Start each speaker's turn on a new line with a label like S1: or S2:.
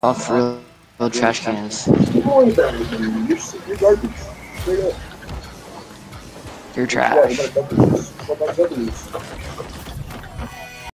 S1: Off real, real trash cans.
S2: You're
S1: trash.